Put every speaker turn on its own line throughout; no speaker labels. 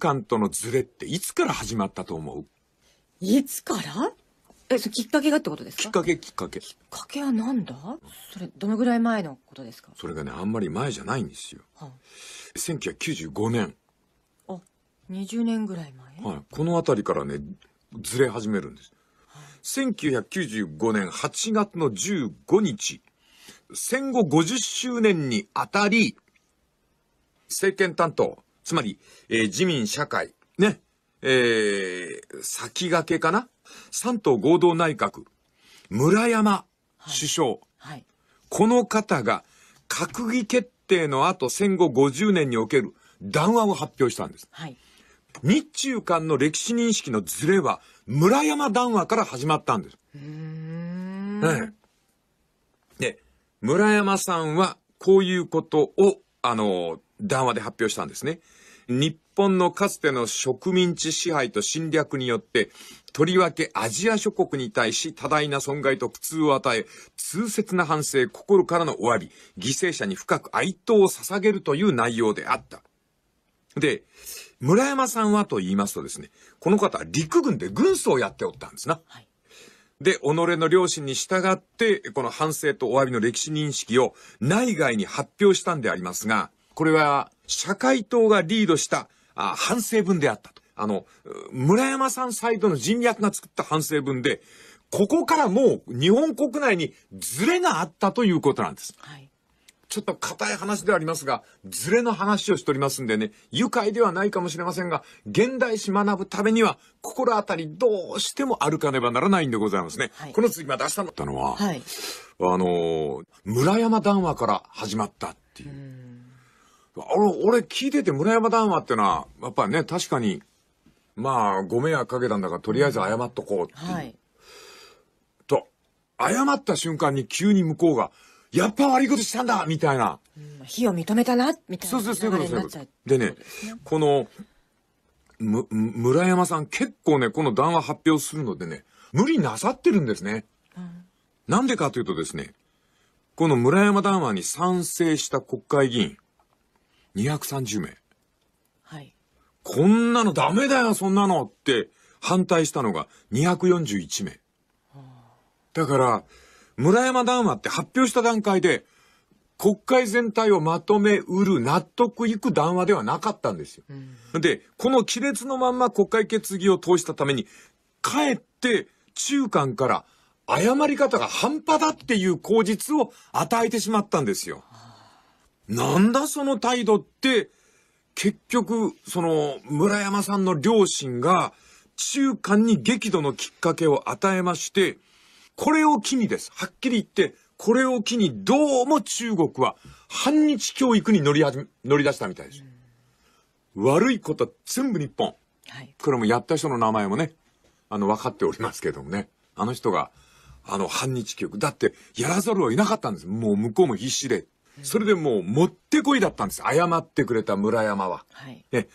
間とのズレっていつから始まったと思う？
いつから？え、それきっかけがってことですか？
きっかけきっかけ。
きっかけはなんだ？それ、どのぐらい前のことですか？
それがね、あんまり前じゃないんですよ。
は
1995年。
あ、あ、20年ぐらい前？
はい。この辺りからね、ずれ始めるんです。1995年8月の15日、戦後50周年にあたり、政権担当、つまり、えー自民社会、ね、えー先駆けかな？三党合同内閣、村山首相、
はい。
この方が閣議決定の後戦後50年における談話を発表したんです。
はい。
日中間の歴史認識のズレは村山談話から始まったんです。で、村山さんはこういうことを、あの、談話で発表したんですね。日本のかつての植民地支配と侵略によって、とりわけアジア諸国に対し多大な損害と苦痛を与え、痛切な反省、心からのお詫び、犠牲者に深く哀悼を捧げるという内容であった。で、村山さんはと言いますとですね、この方は陸軍で軍曹をやっておったんですな。
はい。
で、己の良心に従って、この反省とお詫びの歴史認識を内外に発表したんでありますが、これは社会党がリードしたあ反省文であったと。あの、村山さんサイドの人脈が作った反省文で、ここからもう日本国内にズレがあったということなんです。
はい。
ちょっと硬い話ではありますが、ズレの話をしておりますんでね、愉快ではないかもしれませんが、現代史学ぶためには、心当たりどうしても歩かねばならないんでございますね。
はい
この次まで出したのったのは、
はい。
あのー村山談話から始まったっていうう。
ん。
俺、俺聞いてて村山談話ってのは、やっぱりね、確かに、まあ、ご迷惑かけたんだから、とりあえず謝っとこうっていう。
はい。
と、謝った瞬間に急に向こうが、やっぱ悪いことしたんだみたいな。
うん非を認めたな、みたいな
そうそう、そういうこと。で
ですね、
この、む、む村山さん結構ね、この談話発表するのでね、無理なさってるんですね。
うん
なんでかというとですね、この村山談話に賛成した国会議員、230名。
はい。
こんなのダメだよ、そんなのって反対したのが241名。だから、村山談話って発表した段階で、国会全体をまとめうる納得いく談話ではなかったんですよ。
うん。
で、この亀裂のまんま国会決議を通したために、かえって中間から謝り方が半端だっていう口実を与えてしまったんですよ。なんだその態度って、結局、その村山さんの両親が中間に激怒のきっかけを与えまして、これを機にです。はっきり言って、これを機にどうも中国は反日教育に乗り始め、乗り出したみたいです。悪いことは全部日本。
はい。
これもやった人の名前もね、あの、分かっておりますけどもね。あの人が、あの、反日教育。だって、やらざるを得なかったんです。もう向こうも必死で。それでもう、もってこいだったんです。謝ってくれた村山は。
はい。
ね、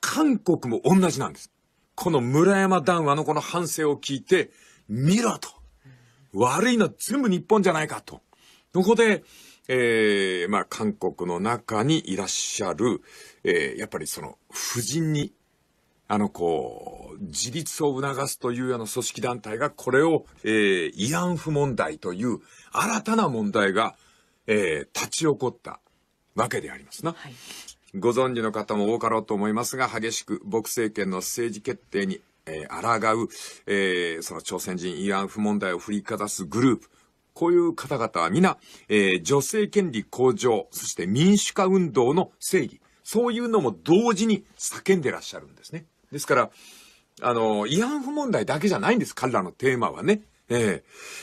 韓国も同じなんです。この村山談話のこの反省を聞いて、見ろと。悪いのは全部日本じゃないかと。そこで、えー、まあ、韓国の中にいらっしゃる、えー、やっぱりその、夫人に、あの、こう、自立を促すというような組織団体が、これを、えー、慰安婦問題という新たな問題が、えー、立ち起こったわけでありますな。
はい。
ご存知の方も多かろうと思いますが、激しく牧政権の政治決定に、えー、抗う、えーその朝鮮人慰安婦問題を振りかざすグループ。こういう方々は皆、えー女性権利向上、そして民主化運動の正義。そういうのも同時に叫んでらっしゃるんですね。ですから、あの、慰安婦問題だけじゃないんです、彼らのテーマはね。え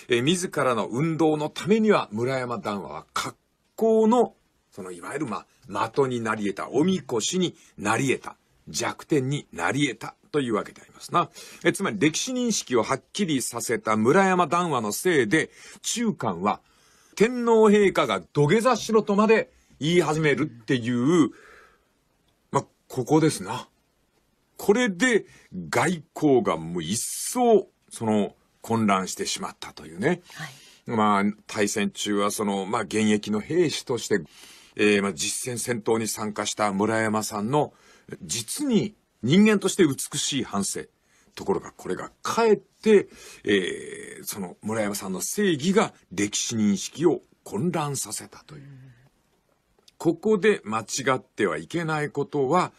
ええー自らの運動のためには、村山談話は格好の、そのいわゆる、まあ、的になり得た、おみこしになり得た、弱点になり得たというわけでありますな。えつまり歴史認識をはっきりさせた村山談話のせいで、中間は天皇陛下が土下座しろとまで言い始めるっていう、まあ、ここですな。これで外交がもう一層、その、混乱してしまったというね。
はい。
まあ、対戦中はその、まあ、現役の兵士として、えーまあ、実戦戦闘に参加した村山さんの、実に人間として美しい反省。ところがこれがかえって、えー、その村山さんの正義が歴史認識を混乱させたという。ここで間違ってはいけないことは、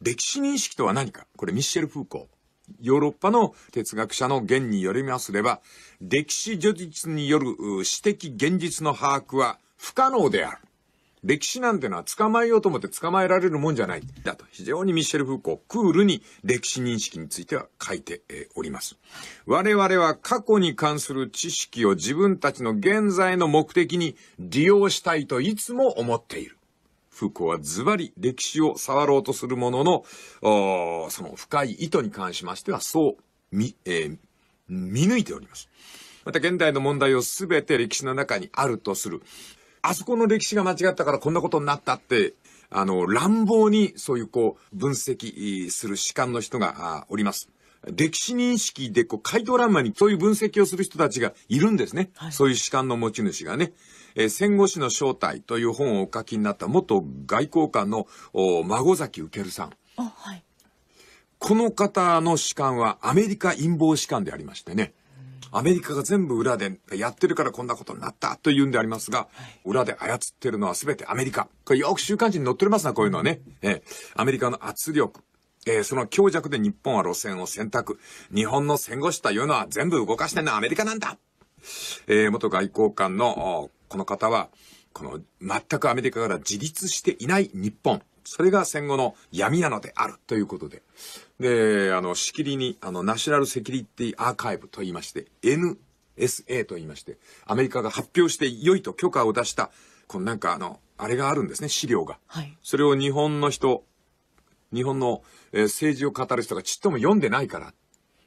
歴史認識とは何か。これミッシェル・フーコー。ヨーロッパの哲学者の言によりますれば、歴史叙述によるう史的現実の把握は不可能である。歴史なんてのは捕まえようと思って捕まえられるもんじゃない。だと、非常にミッシェル・フーコー、クールに歴史認識については書いて、おります。我々は過去に関する知識を自分たちの現在の目的に利用したいといつも思っている。フーコーはズバリ歴史を触ろうとするものの、その深い意図に関しましては、そう見、えー見抜いております。また現代の問題をすべて歴史の中にあるとする。あそこの歴史が間違ったからこんなことになったって、あの、乱暴にそういうこう、分析する士官の人があおります。歴史認識でこう、回答欄間にそういう分析をする人たちがいるんですね。そういう士官の持ち主がね。えー戦後史の正体という本をお書きになった元外交官のお孫崎受さん。
あ、はい。
この方の士官はアメリカ陰謀士官でありましてね。アメリカが全部裏でやってるからこんなことになったというんでありますが、裏で操ってるのは全てアメリカ。これよく週刊誌に載っておりますな、こういうのはね。えーアメリカの圧力。えーその強弱で日本は路線を選択。日本の戦後史というのは全部動かしてるのはアメリカなんだ。えー元外交官のおこの方は、この全くアメリカから自立していない日本。それが戦後の闇なのであるということで。で、あの、しきりに、あの、ナショナルセキュリティアーカイブと言いまして、NSA と言いまして、アメリカが発表して良いと許可を出した、このなんかあの、あれがあるんですね、資料が。
はい。
それを日本の人、日本の、えー政治を語る人がちっとも読んでないから、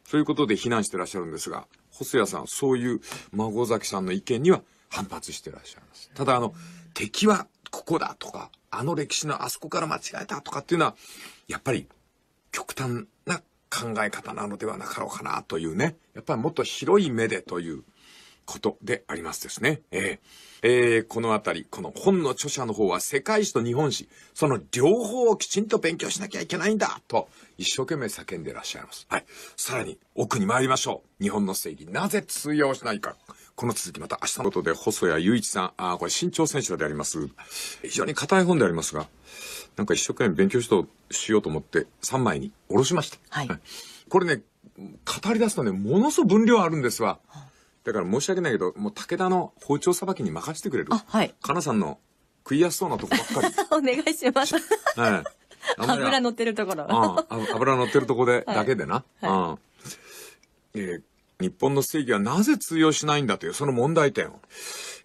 そういうことで非難してらっしゃるんですが、細谷さん、そういう孫崎さんの意見には反発してらっしゃいます。ただ、あの、敵はここだとか、あの歴史のあそこから間違えたとかっていうのは、やっぱり極端な考え方なのではなかろうかなというね、やっぱりもっと広い目でということでありますですね。えーえーこのあたり、この本の著者の方は世界史と日本史、その両方をきちんと勉強しなきゃいけないんだと一生懸命叫んでいらっしゃいます。はい。さらに奥に参りましょう。日本の正義、なぜ通用しないか。この続きまた明日のことで細谷雄一さん、あーこれ新潮選手であります。非常に硬い本でありますが、なんか一生懸命勉強しとしようと思って3枚に下ろしました。
はい
これね、語り出すとね、ものすごく分量あるんですわ。だから申し訳ないけど、もう武田の包丁さばきに任せてくれる。
あはい
かなさんの食いやすそうなとこばっかり。
お願いします。
はい。
油乗ってるところ。
油乗ってるとこで、だけでな。
は
うんえー日本の正義はなぜ通用しないんだというその問題点を。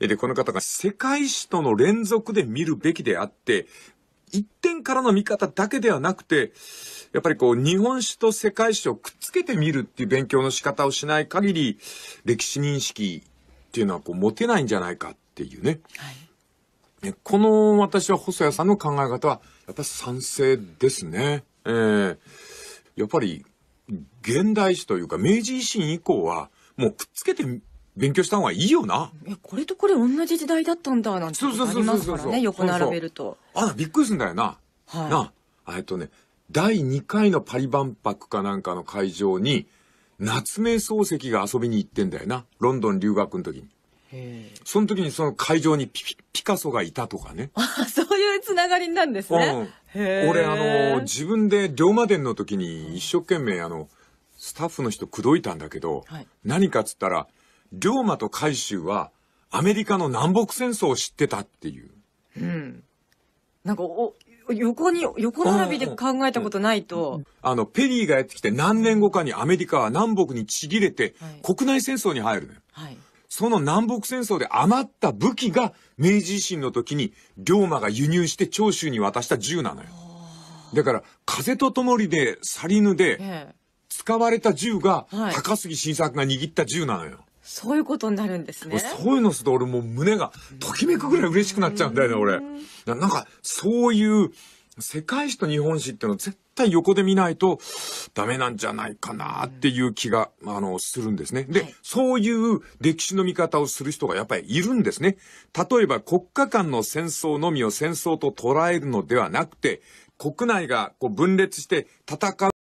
えーで、この方が世界史との連続で見るべきであって、一点からの見方だけではなくて、やっぱりこう、日本史と世界史をくっつけて見るっていう勉強の仕方をしない限り、歴史認識っていうのはこう、持てないんじゃないかっていうね。
はい。
ねこの私は細谷さんの考え方は、やっぱり賛成ですね。ええやっぱり、現代史というか、明治維新以降は、もうくっつけて勉強した方がいいよな。
え、これとこれ同じ時代だったんだ、なんてありますからね、横並べると。
あら、びっくりするんだよな。
はい
なあ、えっとね、第2回のパリ万博かなんかの会場に、夏目漱石が遊びに行ってんだよな。ロンドン留学の時に。
へえ。
その時にその会場にピピピカソがいたとかね。
あ、そういうつながりなんですね。へえ。
俺あの自分で龍馬伝の時に一生懸命あのスタッフの人口説いたんだけど、
はい
何かっつったら龍馬と海舟はアメリカの南北戦争を知ってたっていう
うん。なんか、お、横に、横並びで考えたことないと。
あのペリーがやってきて何年後かにアメリカは南北にちぎれて
はい
国内戦争に入るのよ。
はい。
その南北戦争で余った武器が明治維新の時に龍馬が輸入して長州に渡した銃なのよ。だから風と共にで去りぬで、
ええ。
使われた銃が、
はい
高杉晋作が握った銃なのよ。
そういうことになるんですね。
そういうのすると俺もう胸がときめくぐらい嬉しくなっちゃうんだよね、俺。ななんか、そういう世界史と日本史っていうのを絶対横で見ないとダメなんじゃないかなっていう気が、あの、するんですね。で、
はい
そういう歴史の見方をする人がやっぱりいるんですね。例えば国家間の戦争のみを戦争と捉えるのではなくて、国内がこう分裂して戦う